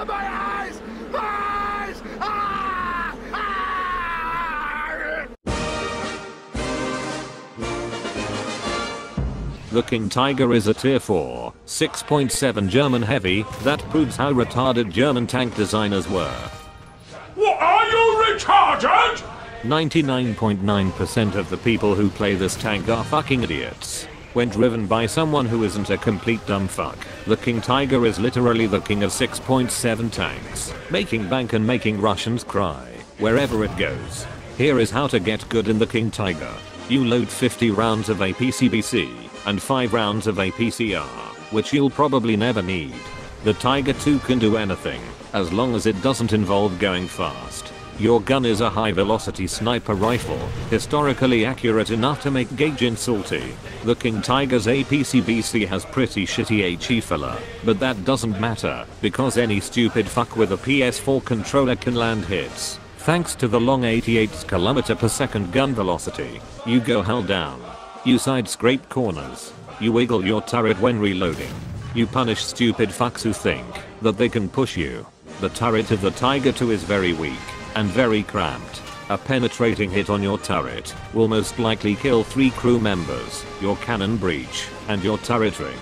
Ah, my eyes! My eyes! Ah! Ah! The King Tiger is a tier 4, 6.7 German heavy, that proves how retarded German tank designers were. What are you retarded? 99.9% of the people who play this tank are fucking idiots. When driven by someone who isn't a complete dumb fuck, the King Tiger is literally the king of 6.7 tanks, making bank and making Russians cry, wherever it goes. Here is how to get good in the King Tiger. You load 50 rounds of APCBC, and 5 rounds of APCR, which you'll probably never need. The Tiger 2 can do anything, as long as it doesn't involve going fast. Your gun is a high velocity sniper rifle, historically accurate enough to make Gaijin salty. The King Tiger's APCBC has pretty shitty HE filler, but that doesn't matter, because any stupid fuck with a PS4 controller can land hits. Thanks to the long 88 km per second gun velocity, you go hull down. You side scrape corners. You wiggle your turret when reloading. You punish stupid fucks who think that they can push you. The turret of the Tiger 2 is very weak and very cramped. A penetrating hit on your turret will most likely kill 3 crew members, your cannon breech, and your turretry.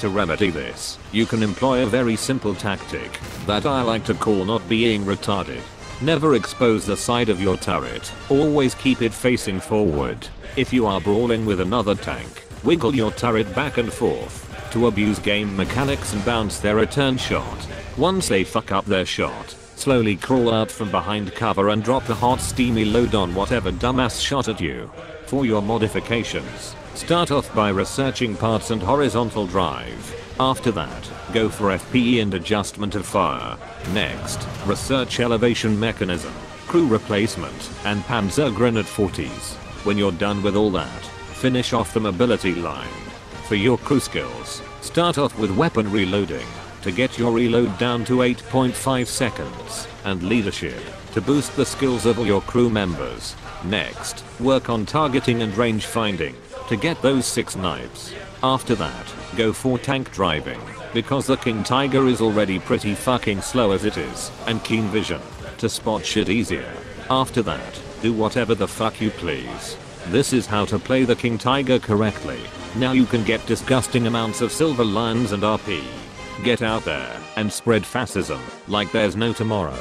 To remedy this, you can employ a very simple tactic that I like to call not being retarded. Never expose the side of your turret, always keep it facing forward. If you are brawling with another tank, wiggle your turret back and forth to abuse game mechanics and bounce their return shot. Once they fuck up their shot, slowly crawl out from behind cover and drop a hot steamy load on whatever dumbass shot at you. For your modifications, start off by researching parts and horizontal drive. After that, go for FPE and adjustment of fire. Next, research elevation mechanism, crew replacement, and Panzer Grenade 40s. When you're done with all that, finish off the mobility line. For your crew skills, start off with weapon reloading to get your reload down to 8.5 seconds, and leadership to boost the skills of all your crew members. Next, work on targeting and range finding to get those 6 knives. After that, go for tank driving, because the King Tiger is already pretty fucking slow as it is, and keen vision to spot shit easier. After that, do whatever the fuck you please. This is how to play the King Tiger correctly. Now you can get disgusting amounts of silver lions and RP. Get out there and spread fascism like there's no tomorrow.